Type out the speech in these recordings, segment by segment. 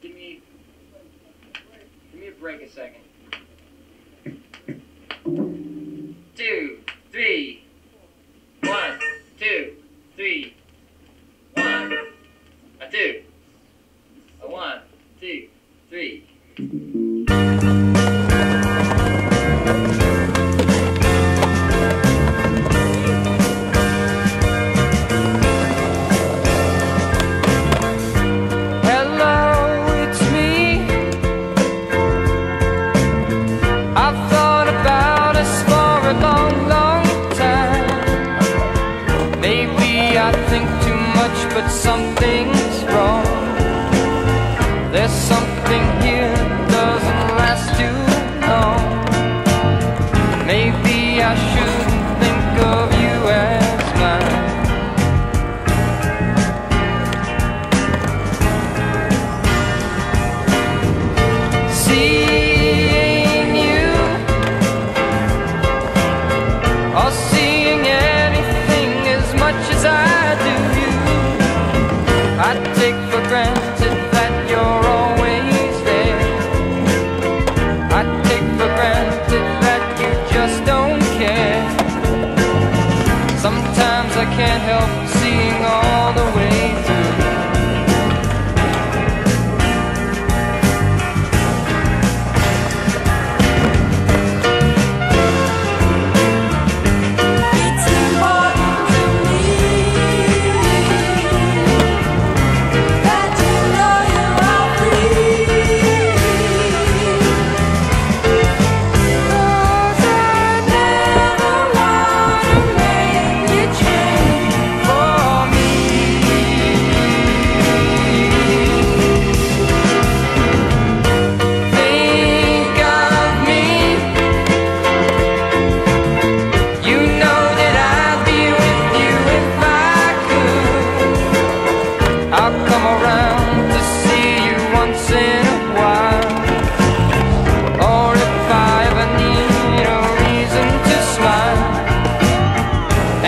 give me, give me a break a second. There's something here.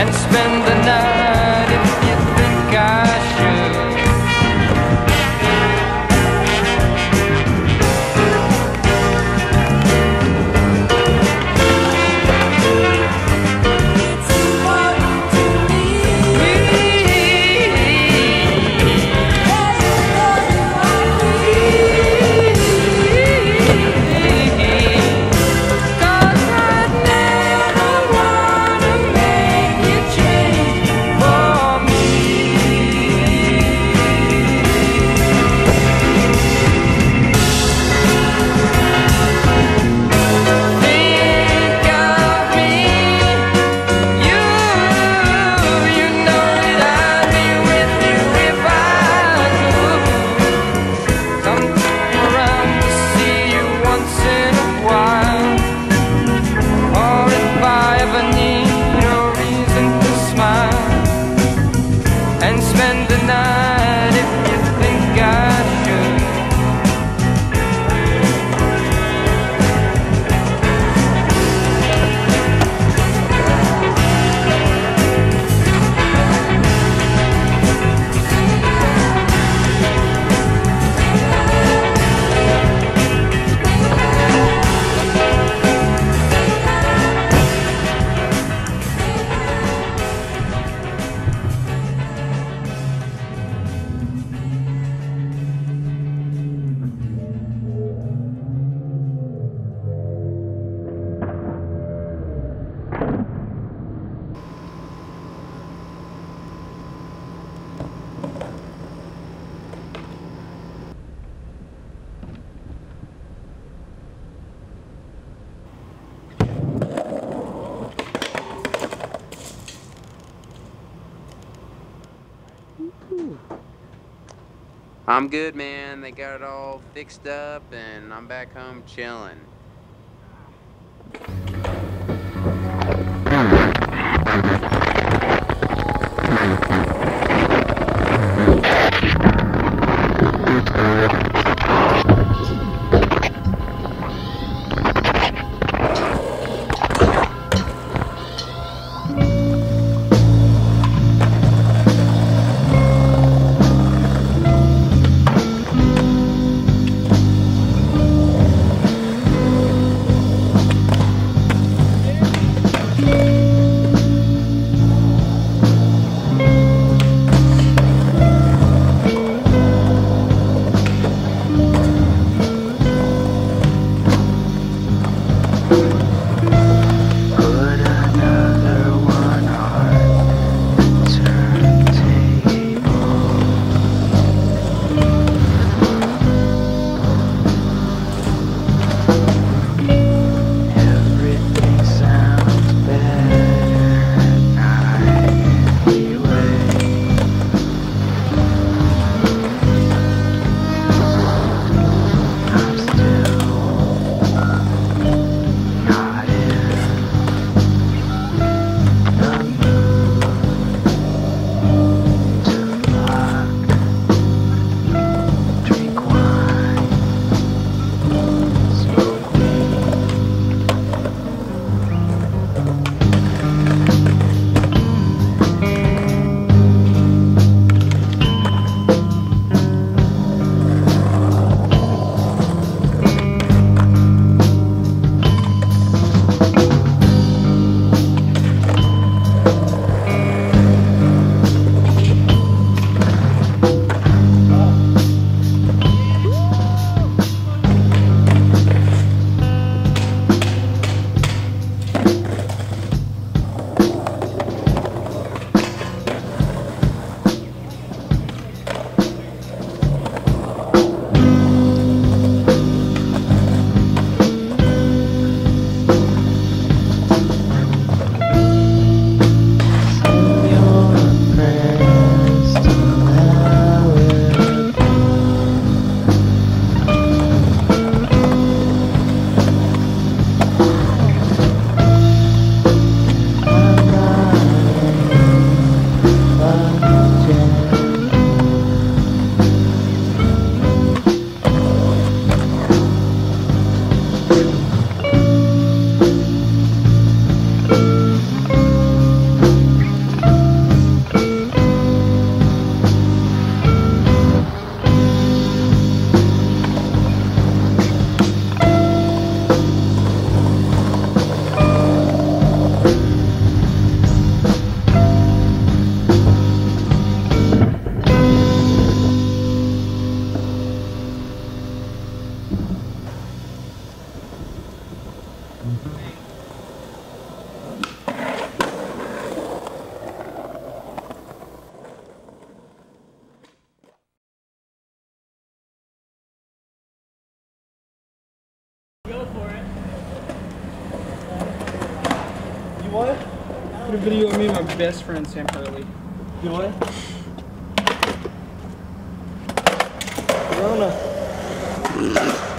and spend I'm good, man. They got it all fixed up, and I'm back home chilling. Best friend Sam Hurley. You know what? Corona.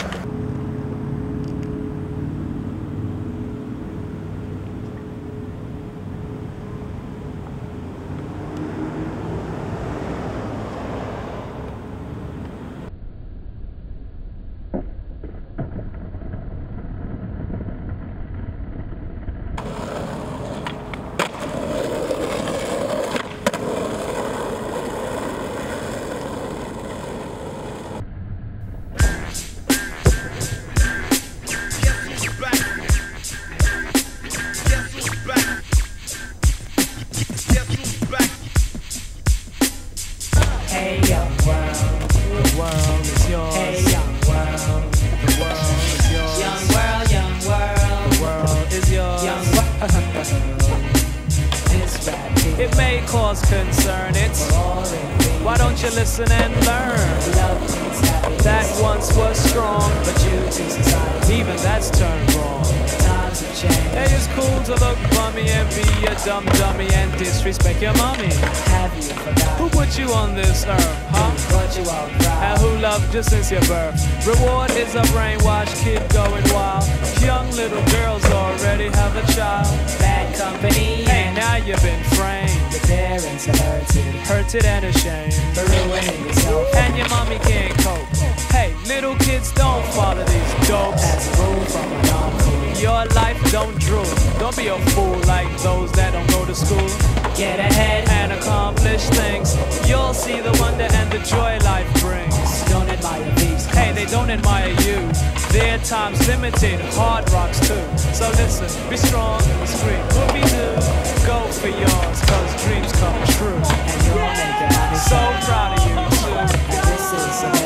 on this earth, huh? what you all And who loved you since your birth? Reward is a brainwashed kid going wild. Young little girls already have a child. Bad company Hey, and now you've been framed, your parents are hurted hurted and ashamed. for ruining yourself. And your mommy can't cope. Hey, little kids don't follow these dopes. As a rule from a non-cool. Your life don't drool. Don't be a fool like those that don't go to school Get ahead and accomplish things. You'll see the wonder and the joy life brings. don't admire these. Hey, they don't admire you. Their time's limited, hard rocks too. So listen, be strong, scream, whoopie doo. Go for yours, cause dreams come true. And you're making money. So proud of you too. This is a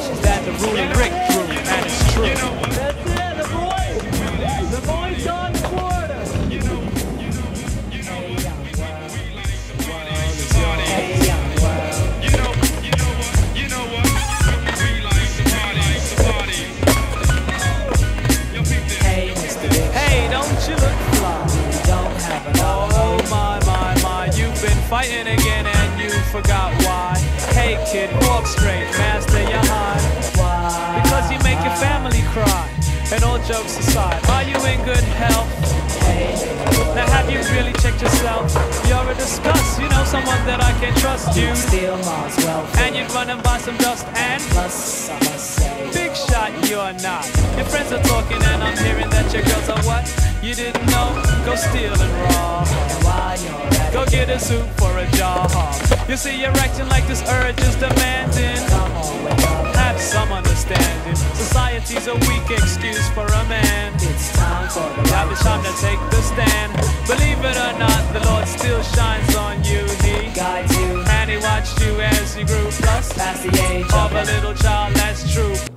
measure can trust you. steal Mars wealth. And you'd run and buy some dust and Plus, I must say, big shot you're not. Your friends are talking and I'm hearing that your girls are what? You didn't know? Go steal and rob. and while you're at Go get a suit for a job. You see you're acting like this urge is demanding. come on, wake up. Have some understanding. Society's a weak excuse for a man. It's time for the Now it's time to take the stand. Believe it or not, the Lord still shines on you. He guide you and He watched you as you grew. Plus, past the age of a little child, that's true.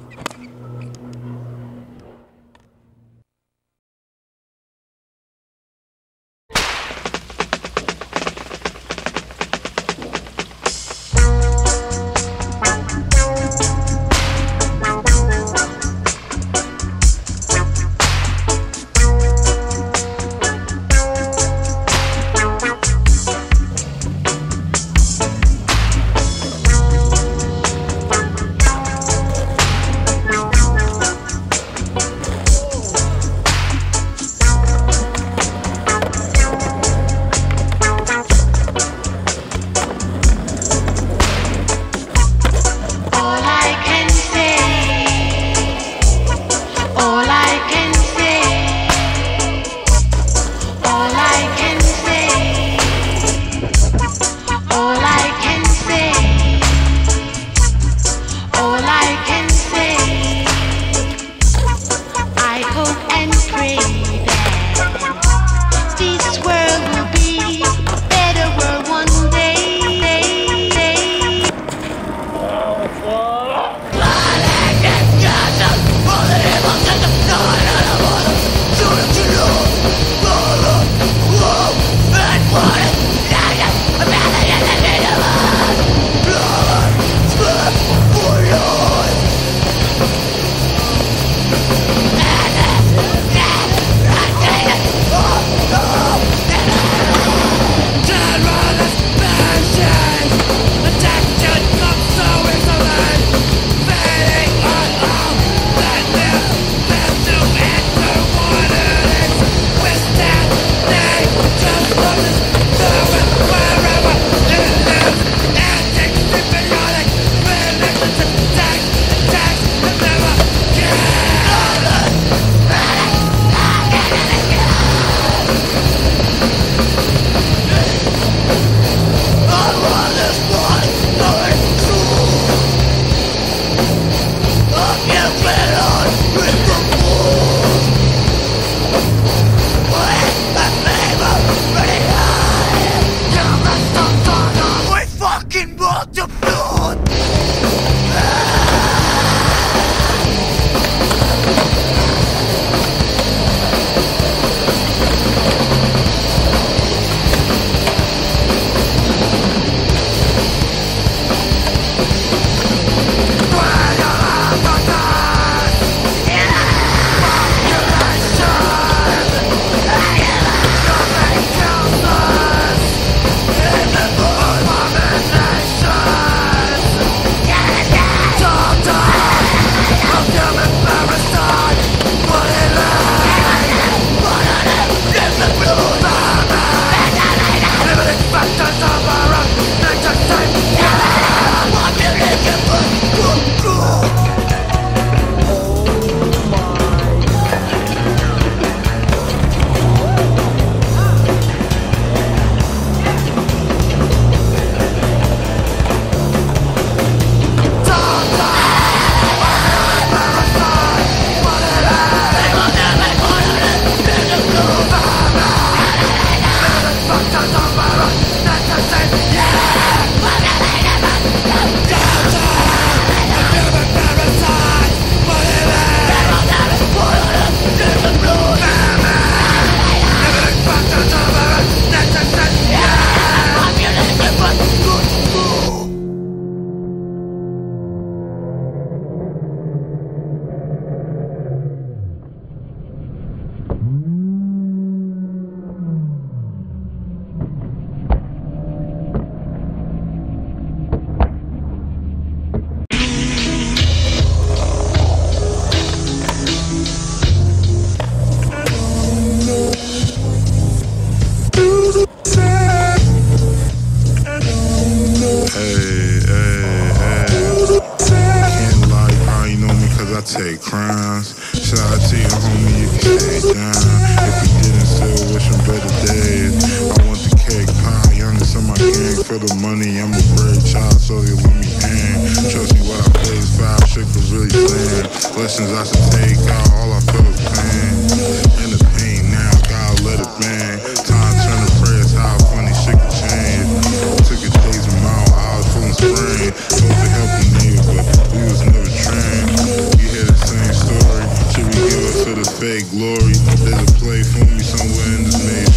There's a for me somewhere in this.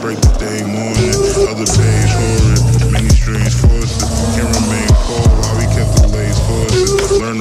Break the day morning, other page horrid. Many. Can remain cold while we kept the. Learn